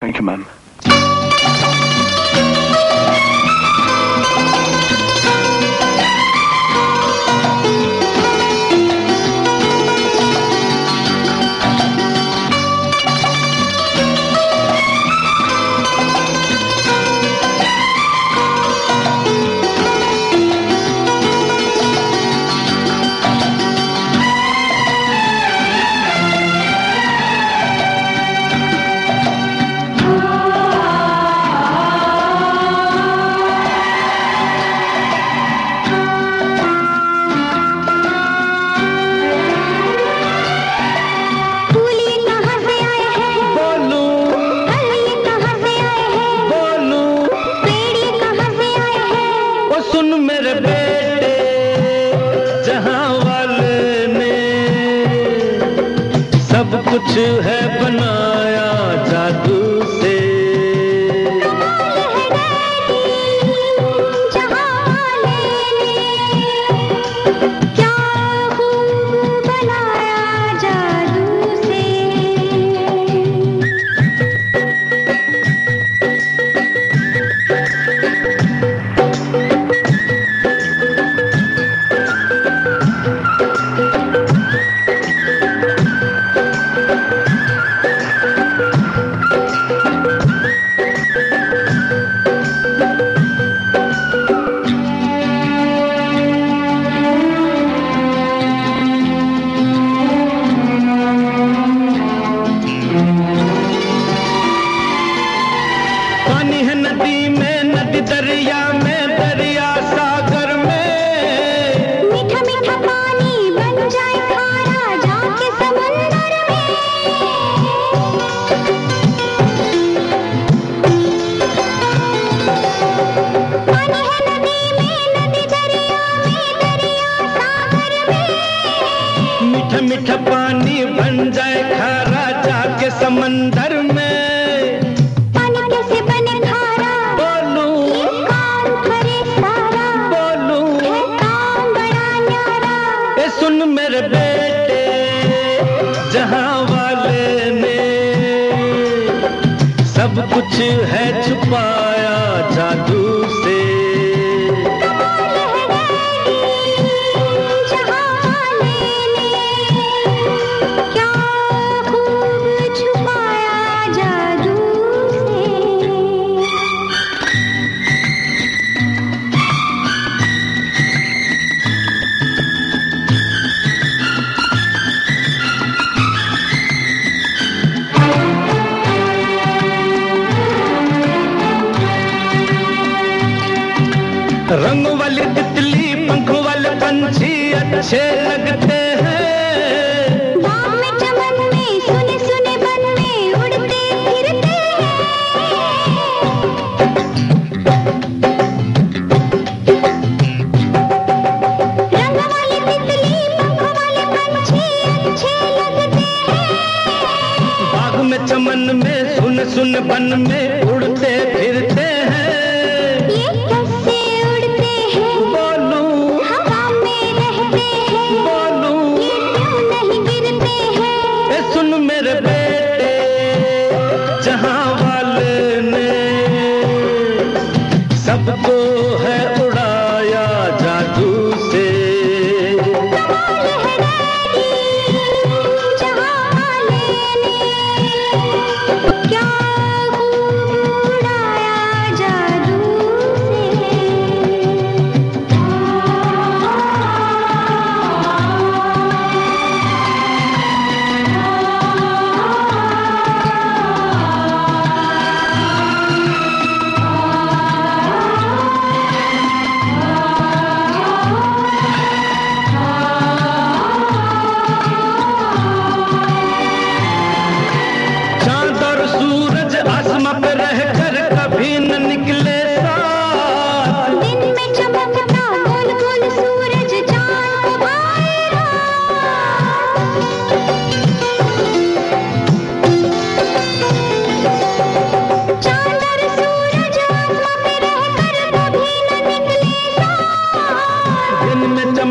Thank you, ma'am. सब कुछ है बनाया जादू। जहाँ वाले में सब कुछ है रंग तितली पंख वाले पंछी अच्छे लगते हैं। गाँव में चमन में सुने सुने बन में उड़ते फिरते हैं। रंग तितली पंख वाले पंछी अच्छे लगते हैं। बाग में चमन में सुन सुन बन में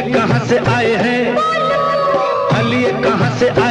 ये कहाँ से आए हैं? अली कहाँ कहाँ से आए